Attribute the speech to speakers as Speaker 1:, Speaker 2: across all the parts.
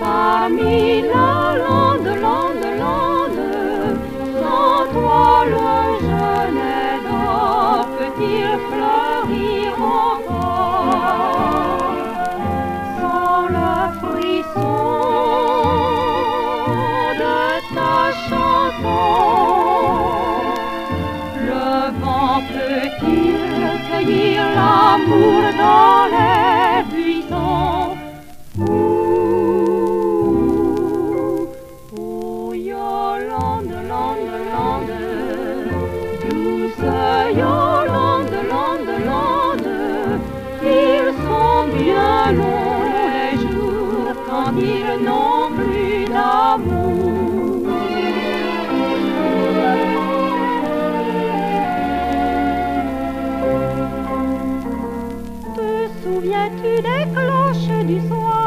Speaker 1: Parmi la lande, lande, lande, sans toi le peut-il fleurir encore sans le frisson de ta chanson? Le vent peut-il cueillir l'amour dans les buissons? Souviens-tu des cloches du soir,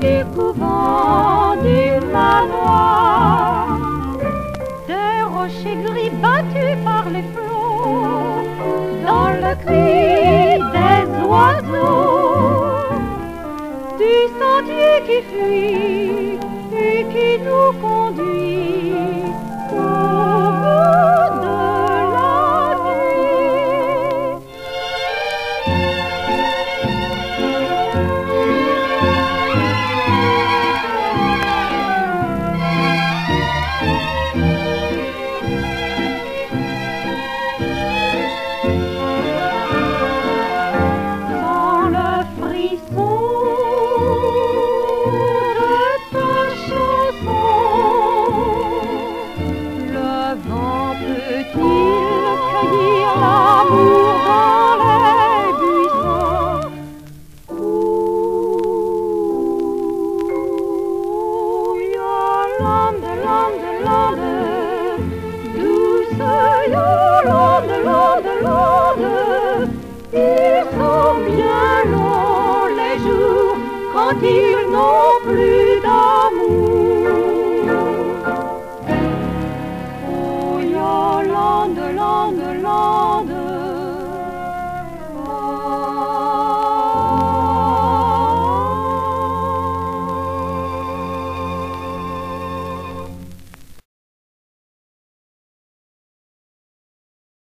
Speaker 1: du couvent, du manoir, des rochers gris battus par les flots, dans le cri des oiseaux, du sentier qui fuit et qui nous conduit dire non plus.